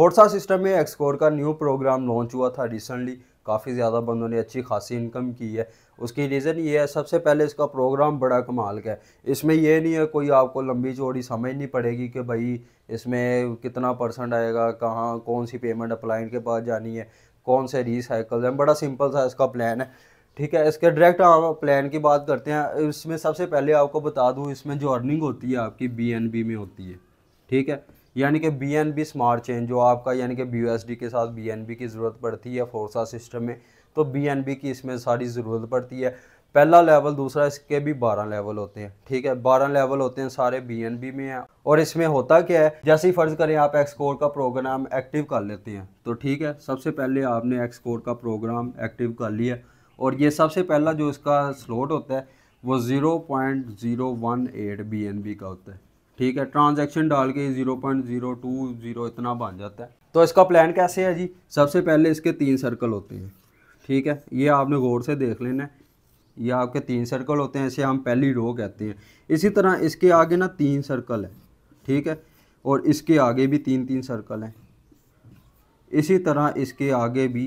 फोर्सा system में एक्सकोर का new program launch हुआ था रिसेंटली काफ़ी ज़्यादा बंदों ने अच्छी खासी इनकम की है। उसकी रीज़न ये है, सबसे पहले इसका प्रोग्राम बड़ा कमाल का है। इसमें ये नहीं है, कोई आपको लंबी चौड़ी समझ नहीं पड़ेगी कि भाई इसमें कितना परसेंट आएगा, कहाँ, कौन सी पेमेंट अप्लाइन के पास जानी है, कौन से रीसाइकल है। बड़ा सिंपल सा इसका प्लान है। ठीक है, इसके डायरेक्ट हम प्लान की बात करते हैं। इसमें सबसे पहले आपको बता दूँ, इसमें जो अर्निंग होती है, आपकी बीएनबी में होती है। ठीक है यानी कि B N B smart chain जो आपका यानी कि बी एस डी के साथ बी एन बी की ज़रूरत पड़ती है फोर्सा सिस्टम में तो बी एन बी की इसमें सारी ज़रूरत पड़ती है। पहला लेवल दूसरा इसके भी बारह लेवल होते हैं, ठीक है? बारह लेवल होते हैं सारे बी एन बी में हैं। और इसमें होता क्या है? जैसे ही फ़र्ज़ करें आप एक्सकोर का प्रोग्राम एक्टिव कर लेते हैं तो ठीक है? सबसे पहले आपने एक्सकोर का प्रोग्राम एक्टिव कर लिया। और ये सबसे पहला जो इसका स्लोट होता है, वो zero point zero one eight B N B का होता है। ठीक है ट्रांजैक्शन डाल के zero point zero two zero इतना बन जाता है। तो इसका प्लान कैसे है जी? सबसे पहले इसके तीन सर्कल होते हैं, ठीक है? ये आपने गौर से देख लेना है। ये आपके तीन सर्कल होते हैं, इसे हम पहली रो कहते हैं। इसी तरह इसके आगे ना तीन सर्कल है, ठीक है? और इसके आगे भी तीन तीन सर्कल हैं। इसी तरह इसके आगे भी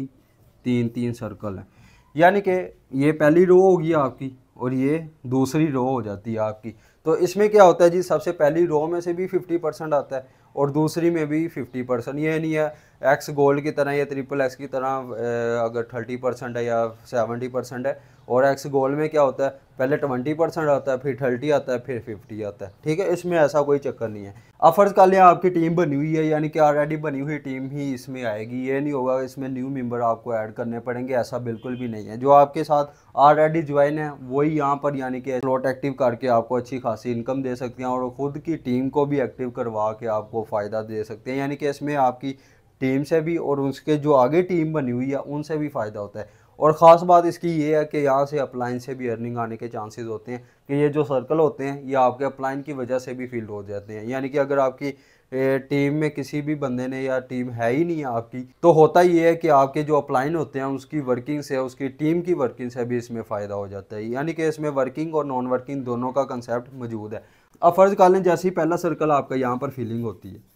तीन तीन सर्कल हैं। यानी कि ये पहली रो होगी आपकी और ये दूसरी रो हो जाती है आपकी। तो इसमें क्या होता है जी, सबसे पहली रो में से भी फिफ्टी परसेंट आता है और दूसरी में भी फिफ्टी परसेंट ये नहीं है। एक्स गोल्ड की तरह या ट्रिपल एक्स की तरह अगर थर्टी परसेंट है या सेवेंटी परसेंट है, और एक्स गोल्ड में क्या होता है? पहले ट्वेंटी परसेंट आता है, फिर थर्टी आता है, फिर फिफ्टी आता है, ठीक है? इसमें ऐसा कोई चक्कर नहीं है। अब फ़र्ज़ कर लिया आपकी टीम बनी हुई है, यानी कि ऑलरेडी बनी हुई टीम ही इसमें आएगी। ये नहीं होगा, इसमें न्यू मेंबर आपको ऐड करने पड़ेंगे, ऐसा बिल्कुल भी नहीं है। जो आपके साथ ऑलरेडी ज्वाइन है, वही यहाँ पर यानी कि स्लॉट एक्टिव करके आपको अच्छी खासी इनकम दे सकते हैं, और ख़ुद की टीम को भी एक्टिव करवा के आपको फ़ायदा दे सकते हैं। यानी कि इसमें आपकी टीम से भी और उसके जो आगे टीम बनी हुई है, उनसे भी फ़ायदा होता है। और ख़ास बात इसकी ये है कि यहाँ से अपलाइन से भी अर्निंग आने के चांसेस होते हैं कि ये जो सर्कल होते हैं, ये आपके अपलाइन की वजह से भी फ़ील्ड हो जाते हैं। यानी कि अगर आपकी टीम में किसी भी बंदे ने या टीम है ही नहीं आपकी तो होता ये है कि आपके जो अपलाइन होते हैं, उसकी वर्किंग से, उसकी टीम की वर्किंग से भी इसमें फ़ायदा हो जाता है। यानी कि इसमें वर्किंग और नॉन वर्किंग दोनों का कंसेप्ट मौजूद है। अब फ़र्ज़ कर लें जैसे ही पहला सर्कल आपका यहाँ पर फीलिंग होती है।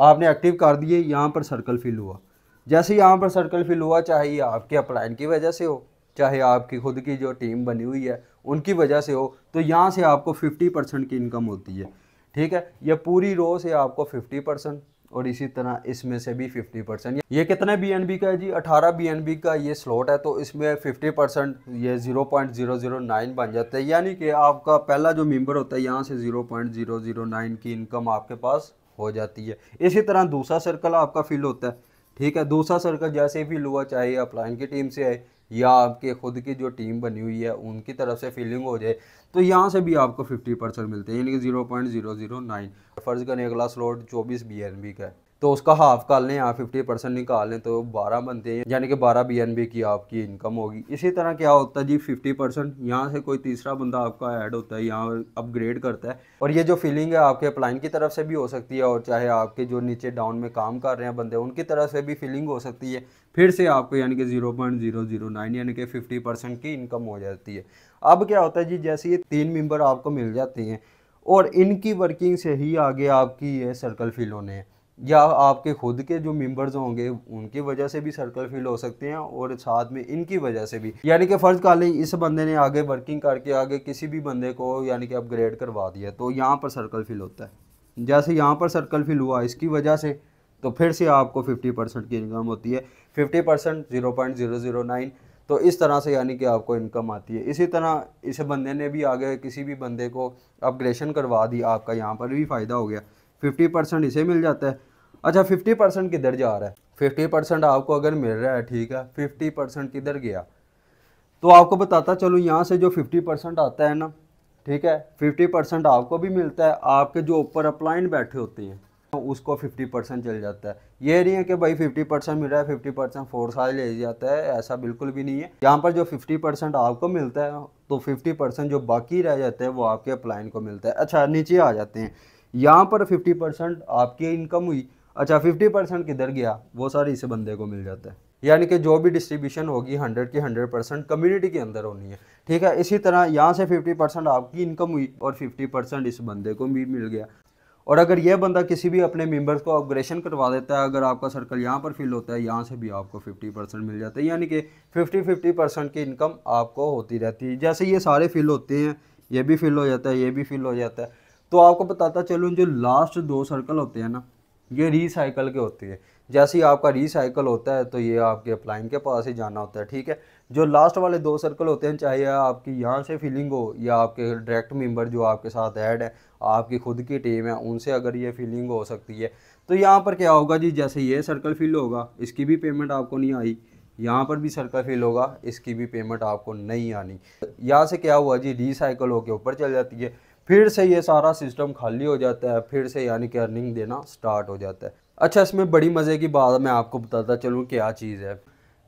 आपने एक्टिव कर दिए, यहाँ पर सर्कल फिल हुआ। जैसे यहाँ पर सर्कल फिल हुआ, चाहे ये आपके अपलाइन की वजह से हो, चाहे आपकी खुद की जो टीम बनी हुई है, उनकी वजह से हो तो यहाँ से आपको 50 परसेंट की इनकम होती है। ठीक है? ये पूरी रो से आपको 50 परसेंट और इसी तरह इसमें से भी 50 परसेंट ये कितने बी एन बी का है जी? 18 बी का ये स्लॉट है तो इसमें 50 परसेंट ये 0.009 बन जाता है। यानी कि आपका पहला जो मेंबर होता है, यहाँ से 0.009 की इनकम आपके पास हो जाती है। इसी तरह दूसरा सर्कल आपका फील होता है। ठीक है, दूसरा सर्कल जैसे फील हुआ, चाहे आप लाइन की टीम से आए या आपके खुद की जो टीम बनी हुई है, उनकी तरफ़ से फीलिंग हो जाए तो यहाँ से भी आपको 50 परसेंट मिलते हैं, यानी कि zero point zero zero nine फ़र्ज़ का अगला स्लॉट चौबीस बी का है। तो उसका हाफ़ कर लें आप फिफ्टी परसेंट निकाल लें तो बारह बनते हैं, यानी कि बारह बी एन बी की आपकी इनकम होगी। इसी तरह क्या होता है जी फिफ्टी परसेंट यहाँ से कोई तीसरा बंदा आपका ऐड होता है, यहाँ अपग्रेड करता है। और ये जो फीलिंग है, आपके अपलाइन की तरफ़ से भी हो सकती है, और चाहे आपके जो नीचे डाउन में काम कर रहे हैं बंदे, उनकी तरफ़ से भी फीलिंग हो सकती है। फिर से आपको यानी कि zero point zero zero nine यानी कि फिफ्टी परसेंट की इनकम हो जाती है। अब क्या होता है जी, जैसे ये तीन मेंबर आपको मिल जाते हैं, और इनकी वर्किंग से ही आगे आपकी ये सर्कल फिल होने हैं। या आपके खुद के जो मेंबर्स होंगे, उनकी वजह से भी सर्कल फिल हो सकते हैं और साथ में इनकी वजह से भी। यानी कि फ़र्ज़ कर लें, इस बंदे ने आगे वर्किंग करके आगे किसी भी बंदे को यानी कि अपग्रेड करवा दिया तो यहाँ पर सर्कल फिल होता है। जैसे यहाँ पर सर्कल फिल हुआ इसकी वजह से तो फिर से आपको फिफ्टी परसेंट की इनकम होती है। Fifty percent zero point zero zero nine तो इस तरह से यानी कि आपको इनकम आती है। इसी तरह इस बंदे ने भी आगे किसी भी बंदे को अपग्रेशन करवा दी, आपका यहाँ पर भी फ़ायदा हो गया। फिफ्टी परसेंट इसे मिल जाता है। अच्छा फिफ्टी परसेंट किधर जा रहा है फिफ्टी परसेंट आपको अगर मिल रहा है ठीक है फिफ्टी परसेंट किधर गया तो आपको बताता चलो यहाँ से जो फिफ्टी परसेंट आता है ना ठीक है फिफ्टी परसेंट आपको भी मिलता है आपके जो ऊपर अपलाइन बैठे होते हैं उसको फिफ्टी परसेंट चल जाता है ये नहीं है कि भाई फिफ्टी परसेंट मिल रहा है फिफ्टी परसेंट फोर साल ले जाता है ऐसा बिल्कुल भी नहीं है यहाँ पर जो फिफ्टी परसेंट आपको मिलता है तो फिफ्टी परसेंट जो बाकी रह जाते हैं वो आपके अपलाइन को मिलता है अच्छा नीचे आ जाते हैं यहाँ पर फिफ्टी परसेंट आपकी इनकम हुई अच्छा फिफ्टी परसेंट किधर गया? वो सारी इस बंदे को मिल जाता है। यानी कि जो भी डिस्ट्रीब्यूशन होगी हंड्रेड की हंड्रेड परसेंट कम्युनिटी के अंदर होनी है। ठीक है, इसी तरह यहाँ से फिफ्टी परसेंट आपकी इनकम हुई और फिफ्टी परसेंट इस बंदे को भी मिल गया। और अगर ये बंदा किसी भी अपने मेंबर्स को अपग्रेशन करवा देता है, अगर आपका सर्कल यहाँ पर फिल होता है, यहाँ से भी आपको 50 परसेंट मिल जाता है। यानी कि 50 50 परसेंट की इनकम आपको होती रहती है। जैसे ये सारे फिल होते हैं, ये भी फिल हो जाता है, ये भी फिल हो जाता है। तो आपको बताता चलूँ, जो लास्ट दो सर्कल होते हैं ना ये रिसाइकल के होते हैं। जैसे ही आपका रिसाइकल होता है तो ये आपके अपलाइन के पास ही जाना होता है, ठीक है? जो लास्ट वाले दो सर्कल होते हैं, चाहे आपकी यहाँ से फिलिंग हो, या आपके डायरेक्ट मेंबर जो आपके साथ ऐड है, आपकी खुद की टीम है, उनसे अगर ये फिलिंग हो सकती है तो यहाँ पर क्या होगा जी? जैसे ये सर्कल फिल होगा, इसकी भी पेमेंट आपको नहीं आई। यहाँ पर भी सर्कल फिल होगा, इसकी भी पेमेंट आपको नहीं आनी। यहाँ से क्या हुआ जी? रिसाइकल होकर ऊपर चल जाती है। फिर से ये सारा सिस्टम खाली हो जाता है, फिर से यानी कि अर्निंग देना स्टार्ट हो जाता है। अच्छा इसमें बड़ी मज़े की बात मैं आपको बताता चलूँ क्या चीज़ है।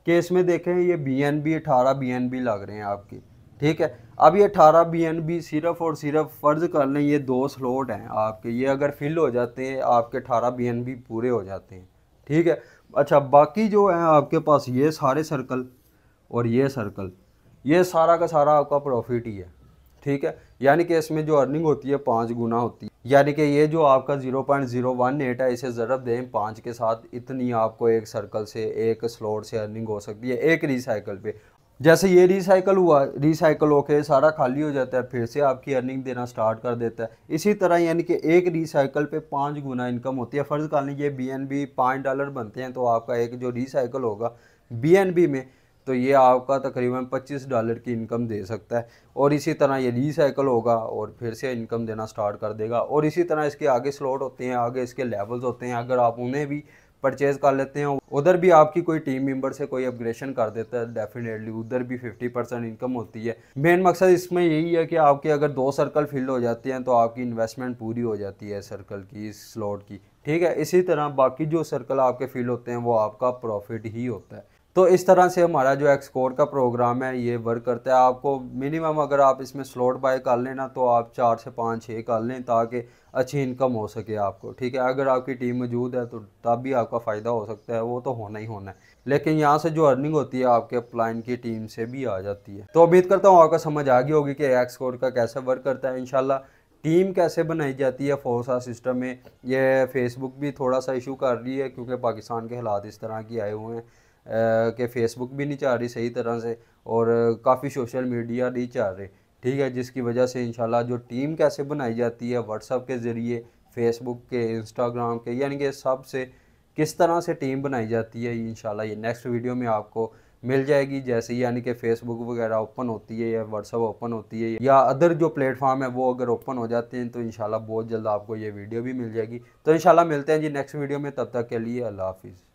कि इसमें देखें, ये बी एन बी अठारह बी एन बी लग रहे हैं आपकी, ठीक है? अब ये अठारह बी एन बी सिर्फ़ और सिर्फ़ फ़र्ज़ कर लें, ये दो स्लोट हैं आपके। ये अगर फिल हो जाते हैं, आपके अठारह बी एन बी पूरे हो जाते हैं, ठीक है? अच्छा बाकी जो है आपके पास, ये सारे सर्कल और ये सर्कल ये सारा का सारा आपका प्रॉफिट ही है। ठीक है? यानी कि इसमें जो अर्निंग होती है, पाँच गुना होती है। यानी कि ये जो आपका zero point zero one eight है, इसे ज़रब दें, पाँच के साथ इतनी आपको एक सर्कल से, एक स्लॉट से अर्निंग हो सकती है, एक रिसाइकल पे। जैसे ये रिसाइकल हुआ रिसाइकल होके सारा खाली हो जाता है, फिर से आपकी अर्निंग देना स्टार्ट कर देता है। इसी तरह यानी कि एक रिसाइकल पे पाँच गुना इनकम होती है। फ़र्ज़ कर लीजिए बी एन बी पाँच डॉलर बनते हैं तो आपका एक जो रिसाइकल होगा बी एन बी में तो ये आपका तकरीबन 25 डॉलर की इनकम दे सकता है। और इसी तरह ये रीसाइकल होगा और फिर से इनकम देना स्टार्ट कर देगा। और इसी तरह इसके आगे स्लॉट होते हैं, आगे इसके लेवल्स होते हैं, अगर आप उन्हें भी परचेज़ कर लेते हैं। उधर भी आपकी कोई टीम मेंबर से कोई अपग्रेशन कर देता है, डेफिनेटली उधर भी 50 परसेंट इनकम होती है। मेन मकसद इसमें यही है कि आपके अगर दो सर्कल फिल हो जाते हैं तो आपकी इन्वेस्टमेंट पूरी हो जाती है सर्कल की स्लॉट की। ठीक है, इसी तरह बाकी जो सर्कल आपके फिल होते हैं, वो आपका प्रॉफिट ही होता है। तो इस तरह से हमारा जो एक्सकोर का प्रोग्राम है, ये वर्क करता है। आपको मिनिमम अगर आप इसमें स्लॉट बाय कर लें ना तो आप चार से पाँच छः कर लें ताकि अच्छी इनकम हो सके आपको, ठीक है? अगर आपकी टीम मौजूद है तो तब भी आपका फ़ायदा हो सकता है, वो तो होना ही होना है। लेकिन यहाँ से जो अर्निंग होती है, आपके अपलाइन की टीम से भी आ जाती है। तो उम्मीद करता हूँ, आपका समझ आ गई होगी कि एक्सकोर का कैसे वर्क करता है। इन टीम कैसे बनाई जाती है फोर्सा सिस्टम में, ये फेसबुक भी थोड़ा सा इशू कर रही है, क्योंकि पाकिस्तान के हालात इस तरह की आए हुए हैं। कि फेसबुक भी नहीं चल रही सही तरह से और काफ़ी सोशल मीडिया नहीं चल रहे ठीक है जिसकी वजह से इंशाल्लाह जो टीम कैसे बनाई जाती है व्हाट्सअप के ज़रिए फेसबुक के इंस्टाग्राम के यानी कि सबसे किस तरह से टीम बनाई जाती है इंशाल्लाह ये नेक्स्ट वीडियो में आपको मिल जाएगी जैसे ही यानी कि फेसबुक वगैरह ओपन होती है या व्हाट्सअप ओपन होती है या अदर जो प्लेटफॉर्म है वो अगर ओपन हो जाते हैं तो इंशाल्लाह बहुत जल्द आपको ये वीडियो भी मिल जाएगी तो इंशाल्लाह मिलते हैं जी नेक्स्ट वीडियो में तब तक के लिए अल्लाह हाफिज़